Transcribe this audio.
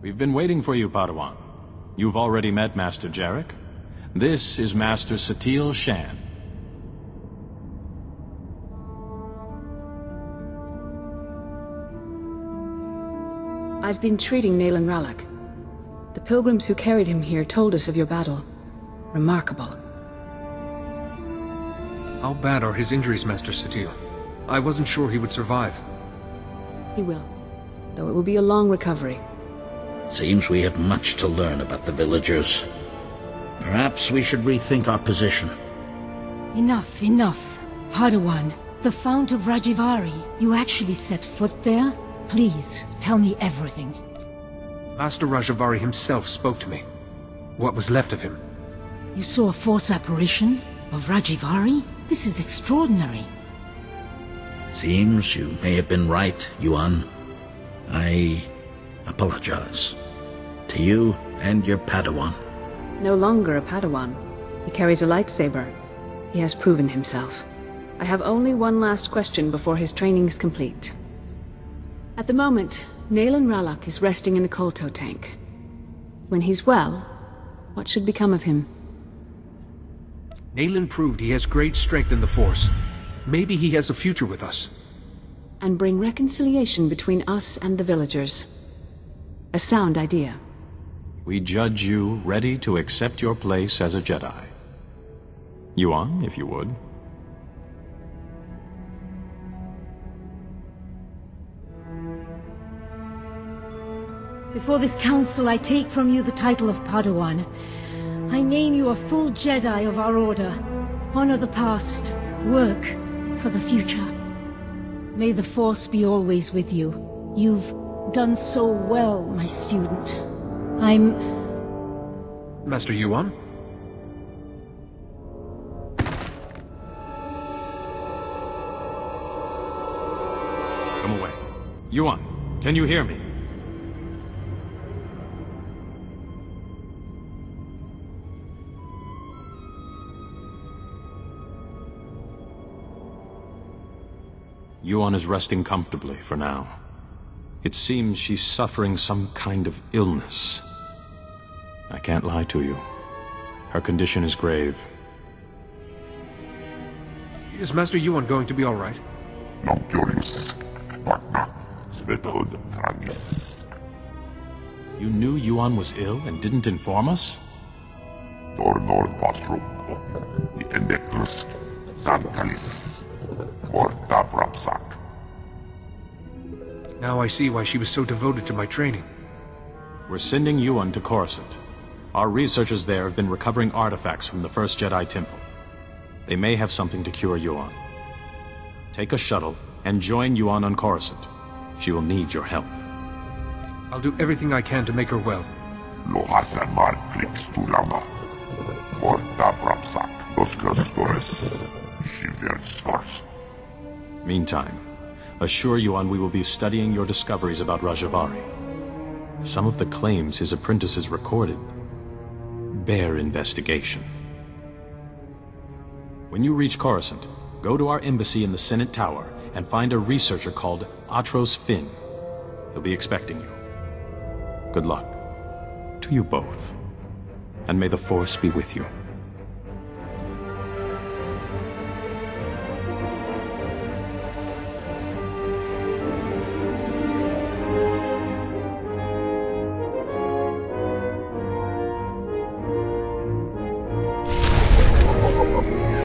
We've been waiting for you, Padawan. You've already met Master Jaric. This is Master Satele Shan. I've been treating Nayland Ralak. The pilgrims who carried him here told us of your battle. Remarkable. How bad are his injuries, Master Satele? I wasn't sure he would survive. He will, though it will be a long recovery. Seems we have much to learn about the villagers. Perhaps we should rethink our position. Enough, enough. Padawan, the Fount of Rajivari, you actually set foot there? Please, tell me everything. Master Rajivari himself spoke to me. What was left of him. You saw a force apparition? Of Rajivari? This is extraordinary. Seems you may have been right, Yuon. I apologize. To you and your Padawan. No longer a Padawan. He carries a lightsaber. He has proven himself. I have only one last question before his training is complete. At the moment, Nayland Ralak is resting in a kolto tank. When he's well, what should become of him? Nayland proved he has great strength in the Force. Maybe he has a future with us. And bring reconciliation between us and the villagers. A sound idea. We judge you ready to accept your place as a Jedi. Yuon, if you would. Before this council, I take from you the title of Padawan. I name you a full Jedi of our order. Honor the past. Work for the future. May the Force be always with you. You've done so well, my student. I'm... Master Yuon? Come away. Yuon, can you hear me? Yuon is resting comfortably for now. It seems she's suffering some kind of illness. I can't lie to you. Her condition is grave. Is Master Yuon going to be alright? Not curious, but you knew Yuon was ill and didn't inform us? Tornor Pasrum, Endectus, Sankalis, Mortavrapsak. Now I see why she was so devoted to my training. We're sending Yuon to Coruscant. Our researchers there have been recovering artifacts from the First Jedi Temple. They may have something to cure Yuon. Take a shuttle and join Yuon on Coruscant. She will need your help. I'll do everything I can to make her well. Lohasamar Flix Tulama. Mortavrapsak, Doskastores, Shiverstors. Meantime, assure Yuon we will be studying your discoveries about Rajivari. Some of the claims his apprentices recorded bear investigation. When you reach Coruscant, go to our embassy in the Senate Tower and find a researcher called Atros Finn. He'll be expecting you. Good luck. To you both. And may the Force be with you.